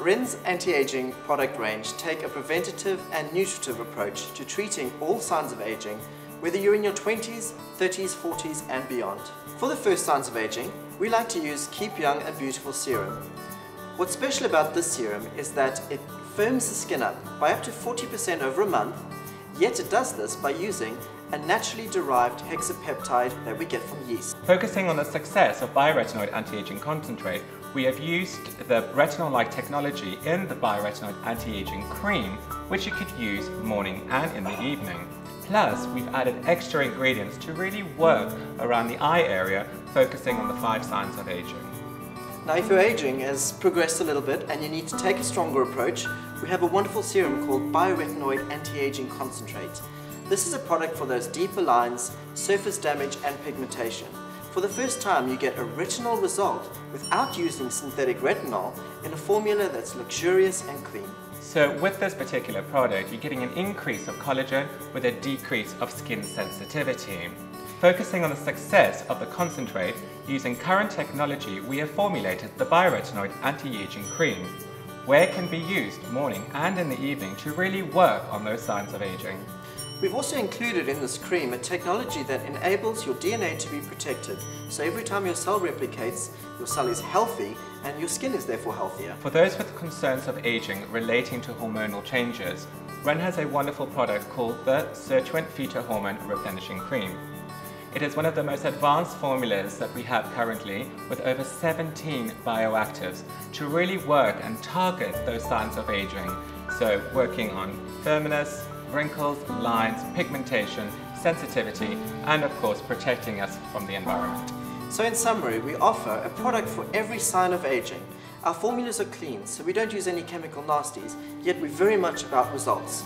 Ren's anti-aging product range take a preventative and nutritive approach to treating all signs of aging, whether you're in your 20s, 30s, 40s and beyond. For the first signs of aging, we like to use Keep Young and Beautiful Serum. What's special about this serum is that it firms the skin up by up to 40% over a month, yet it does this by using a naturally derived hexapeptide that we get from yeast. Focusing on the success of bioretinoid anti-aging concentrate, we have used the retinol-like technology in the bioretinoid anti-aging cream, which you could use morning and in the evening. Plus, we've added extra ingredients to really work around the eye area, focusing on the five signs of aging. Now if your aging has progressed a little bit and you need to take a stronger approach, we have a wonderful serum called Bioretinoid Anti-Aging Concentrate. This is a product for those deeper lines, surface damage and pigmentation. For the first time you get a retinol result without using synthetic retinol in a formula that's luxurious and clean. So with this particular product, you're getting an increase of collagen with a decrease of skin sensitivity. Focusing on the success of the concentrate, using current technology, we have formulated the Bioretinoid Anti-Aging Cream, where it can be used morning and in the evening to really work on those signs of aging. We've also included in this cream a technology that enables your DNA to be protected. So every time your cell replicates, your cell is healthy and your skin is therefore healthier. For those with concerns of aging relating to hormonal changes, Ren has a wonderful product called the Sirtuent Fetal Hormone Replenishing Cream. It is one of the most advanced formulas that we have currently with over 17 bioactives to really work and target those signs of aging. So working on firmness, wrinkles, lines, pigmentation, sensitivity, and of course protecting us from the environment. So in summary, we offer a product for every sign of aging. Our formulas are clean, so we don't use any chemical nasties, yet we're very much about results.